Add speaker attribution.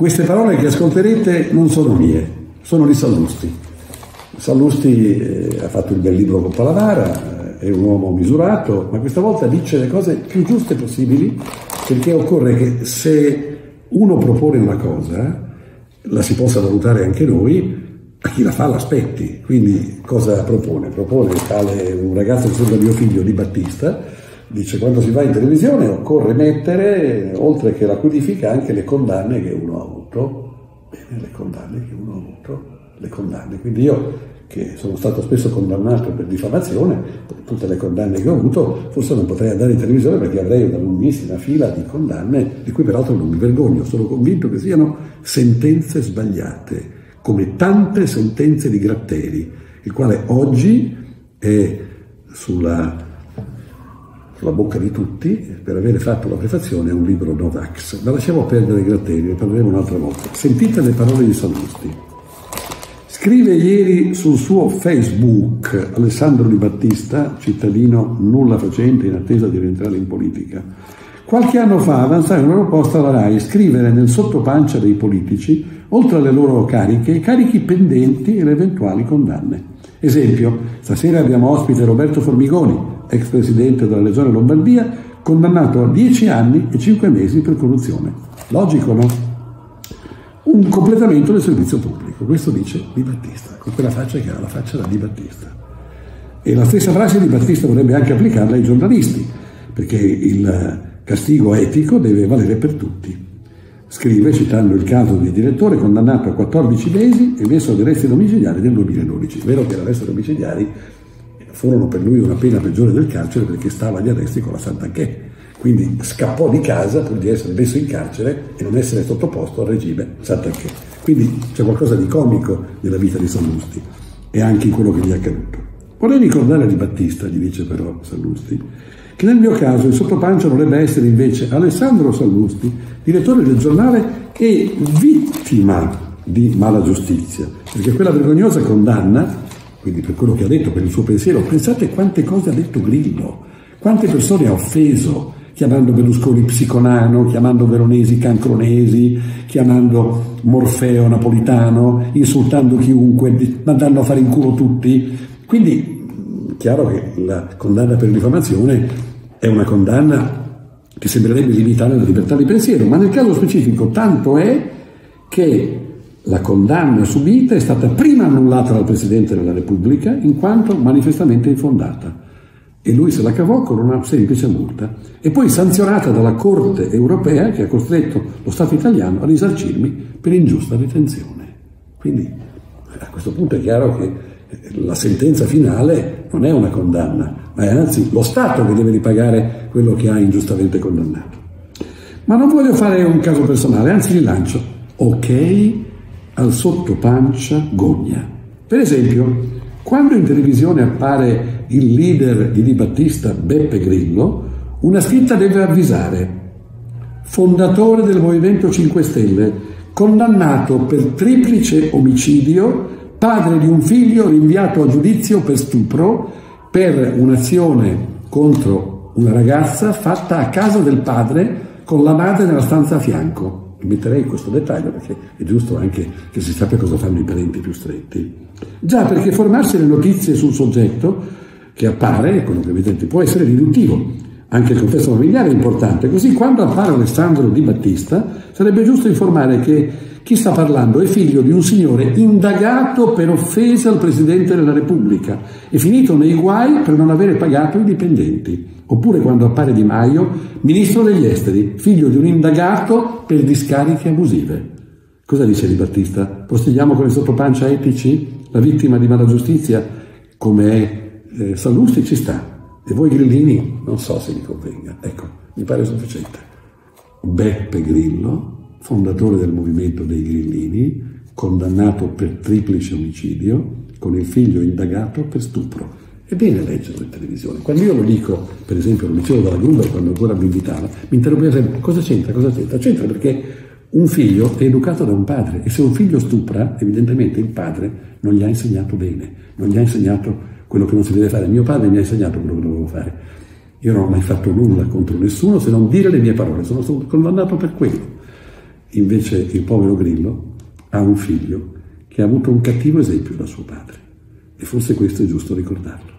Speaker 1: Queste parole che ascolterete non sono mie, sono di Sallusti. Sallusti eh, ha fatto il bel libro con Palavara, è un uomo misurato, ma questa volta dice le cose più giuste possibili perché occorre che se uno propone una cosa, la si possa valutare anche noi, a chi la fa l'aspetti. Quindi cosa propone? Propone tale un ragazzo che sembra mio figlio di Battista, dice quando si va in televisione occorre mettere, oltre che la codifica, anche le condanne che uno ha avuto. Bene, le condanne che uno ha avuto, le condanne. Quindi io che sono stato spesso condannato per diffamazione, per tutte le condanne che ho avuto, forse non potrei andare in televisione perché avrei una lunghissima fila di condanne, di cui peraltro non mi vergogno, sono convinto che siano sentenze sbagliate, come tante sentenze di Gratteri, il quale oggi è sulla, sulla bocca di tutti per aver fatto la prefazione a un libro Novax. Ma lasciamo perdere Gratteri, ne parleremo un'altra volta. Sentite le parole di Sallusti. Scrive ieri sul suo Facebook Alessandro Di Battista, cittadino nulla facente in attesa di rientrare in politica. Qualche anno fa avanzai una proposta alla RAI scrivere nel sottopancia dei politici, oltre alle loro cariche, i carichi pendenti e le eventuali condanne. Esempio, stasera abbiamo ospite Roberto Formigoni, ex presidente della Regione Lombardia, condannato a 10 anni e 5 mesi per corruzione. Logico, no? un completamento del servizio pubblico. Questo dice Di Battista, con quella faccia che ha la faccia da Di Battista. E la stessa frase Di Battista vorrebbe anche applicarla ai giornalisti, perché il castigo etico deve valere per tutti. Scrive, citando il caso del direttore condannato a 14 mesi e messo ad arresti domiciliari nel 2012. È vero che gli arresti domiciliari furono per lui una pena peggiore del carcere perché stava agli arresti con la Sant'Anché quindi scappò di casa pur di essere messo in carcere e non essere sottoposto al regime Sant'Anché. Quindi c'è qualcosa di comico nella vita di Sallusti e anche in quello che gli è accaduto. Vorrei ricordare di Battista, gli dice però Sallusti, che nel mio caso il sottopancia dovrebbe essere invece Alessandro Sallusti, direttore del giornale e vittima di mala giustizia, perché quella vergognosa condanna, quindi per quello che ha detto, per il suo pensiero, pensate quante cose ha detto Grillo, quante persone ha offeso, chiamando Berlusconi psiconano, chiamando Veronesi cancronesi, chiamando Morfeo napolitano, insultando chiunque, mandando a fare in culo tutti. Quindi, chiaro che la condanna per diffamazione è una condanna che sembrerebbe limitare la libertà di pensiero, ma nel caso specifico tanto è che la condanna subita è stata prima annullata dal Presidente della Repubblica in quanto manifestamente infondata e lui se la cavò con una semplice multa e poi sanzionata dalla Corte europea che ha costretto lo Stato italiano a risarcirmi per ingiusta detenzione. Quindi a questo punto è chiaro che la sentenza finale non è una condanna, ma è anzi lo Stato che deve ripagare quello che ha ingiustamente condannato. Ma non voglio fare un caso personale, anzi rilancio. Ok al sottopancia gogna. Per esempio, quando in televisione appare il leader di Di Battista, Beppe Grillo, una scritta deve avvisare fondatore del Movimento 5 Stelle, condannato per triplice omicidio, padre di un figlio rinviato a giudizio per stupro per un'azione contro una ragazza fatta a casa del padre con la madre nella stanza a fianco metterei questo dettaglio perché è giusto anche che si sappia cosa fanno i parenti più stretti. Già perché formarsi le notizie sul soggetto che appare, quello che vedete, può essere riduttivo. Anche il contesto familiare è importante, così quando appare Alessandro Di Battista sarebbe giusto informare che chi sta parlando è figlio di un signore indagato per offesa al Presidente della Repubblica e finito nei guai per non avere pagato i dipendenti. Oppure quando appare Di Maio, ministro degli esteri, figlio di un indagato per discariche abusive. Cosa dice Di Battista? Postigliamo con il sottopancia etici la vittima di mala giustizia come è eh, Sallusti ci sta. E voi grillini non so se vi convenga. Ecco, mi pare sufficiente. Beppe Grillo, fondatore del movimento dei grillini, condannato per triplice omicidio, con il figlio indagato per stupro. È bene leggerlo in televisione. Quando io lo dico, per esempio, lo dicevo dalla Gruber quando ancora mi invitava, mi interrompeva sempre, cosa c'entra, cosa c'entra? C'entra perché un figlio è educato da un padre e se un figlio stupra, evidentemente il padre non gli ha insegnato bene, non gli ha insegnato quello che non si deve fare. Mio padre mi ha insegnato quello che dovevo fare. Io non ho mai fatto nulla contro nessuno se non dire le mie parole, sono stato condannato per quello. Invece il povero Grillo ha un figlio che ha avuto un cattivo esempio da suo padre e forse questo è giusto ricordarlo.